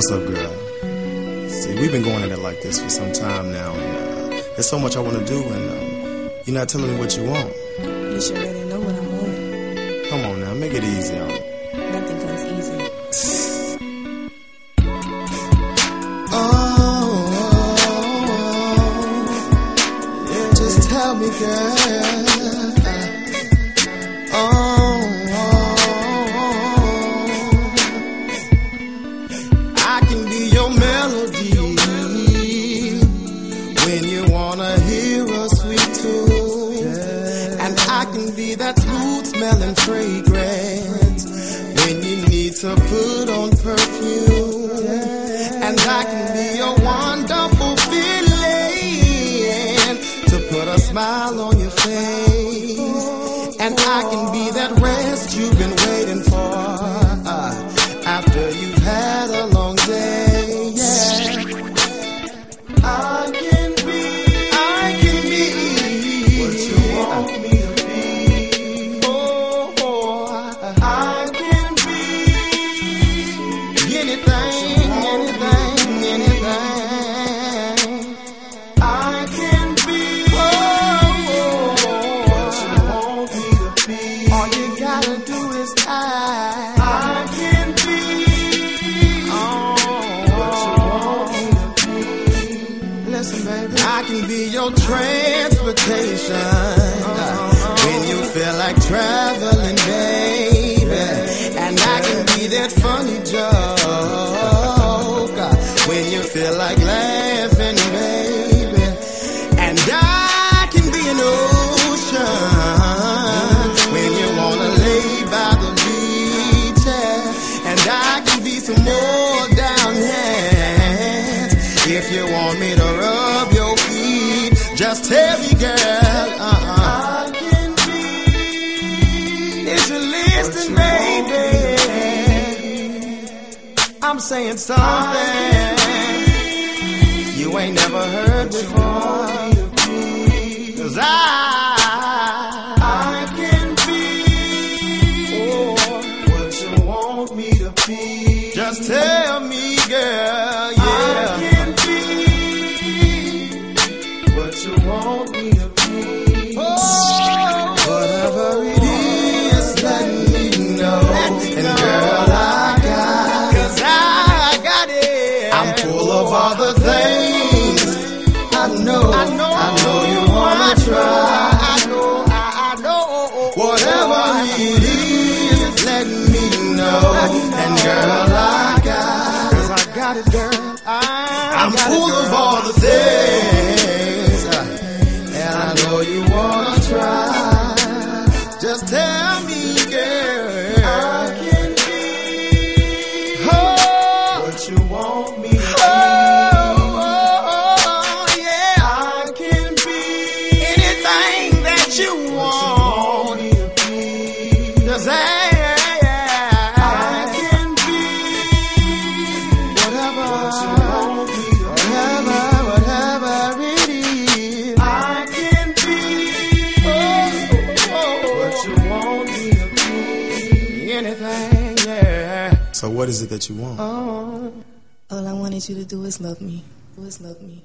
What's up, girl? See, we've been going at it like this for some time now, and uh, there's so much I want to do, and um, you're not telling me what you want. You should already know what I'm on. Come on now, make it easy on me. Nothing comes easy. Oh, yeah, just tell me, girl. Oh, wanna hear a sweet tune, and I can be that smooth smelling fragrance. When you need to put on perfume, and I can be a wonderful feeling to put a smile on your face, and I can be that rest you've been waiting for Listen, baby, I can be your transportation. When you feel like traveling, if you want me to rub your feet. Just tell me, girl. Uh-uh. I can be. Is you listening, baby? I'm saying something you ain't never heard before. Cause I, I can be oh. what you want me to be. Just tell I'm full of all the things I know. I know, I know you wanna try. I know, I, I know. Whatever it is, let me know. And girl, I got, cause I got it, girl. I I'm full of all the things. And I know you wanna try. Just tell So, what is it that you want? Oh. All I wanted you to do is love me. Do is love me.